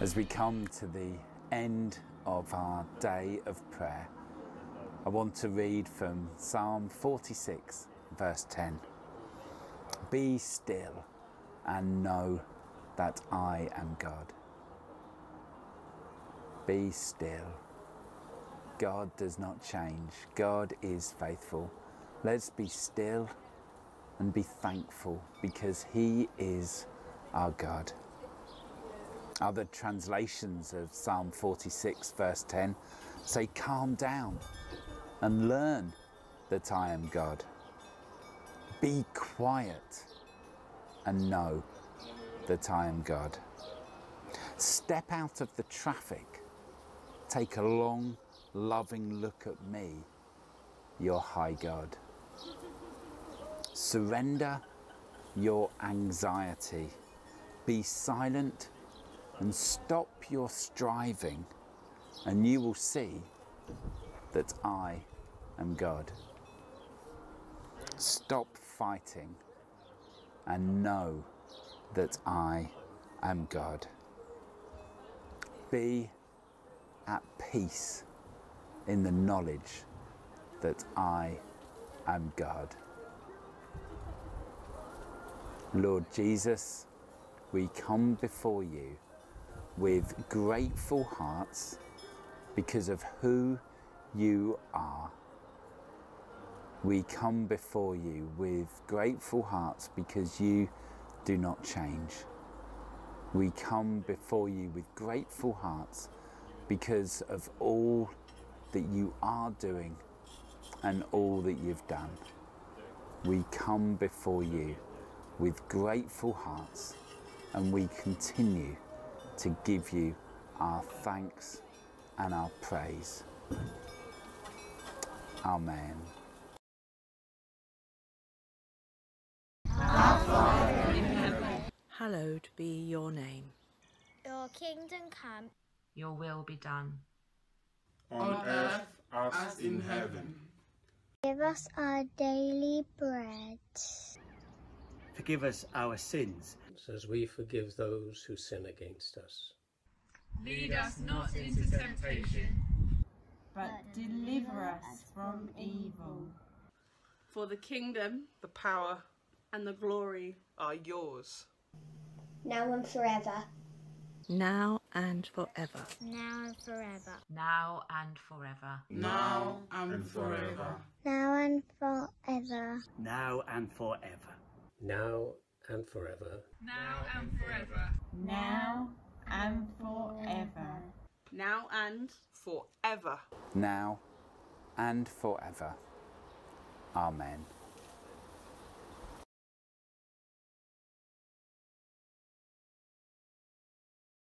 As we come to the end of our day of prayer, I want to read from Psalm 46, verse 10. Be still and know that I am God. Be still. God does not change. God is faithful. Let's be still and be thankful because He is our God. Other translations of Psalm 46, verse 10 say, Calm down and learn that I am God. Be quiet and know that I am God. Step out of the traffic. Take a long, loving look at me, your high God. Surrender your anxiety. Be silent and stop your striving, and you will see that I am God. Stop fighting and know that I am God. Be at peace in the knowledge that I am God. Lord Jesus, we come before you with grateful hearts because of who you are. We come before you with grateful hearts because you do not change. We come before you with grateful hearts because of all that you are doing and all that you've done. We come before you with grateful hearts and we continue to give you our thanks and our praise. Amen. Hallowed be your name. Your kingdom come, Your will be done. on earth as in heaven. give us our daily bread. Forgive us our sins as we forgive those who sin against us. Lead us not into temptation, but deliver us from evil. For the kingdom, the power, and the glory are yours. Now and forever. Now and forever. Now and forever. Now and forever. Now and forever. Now and forever. now and forever. Now and forever. now and forever. Now and forever. Now and forever. Now and forever. Amen.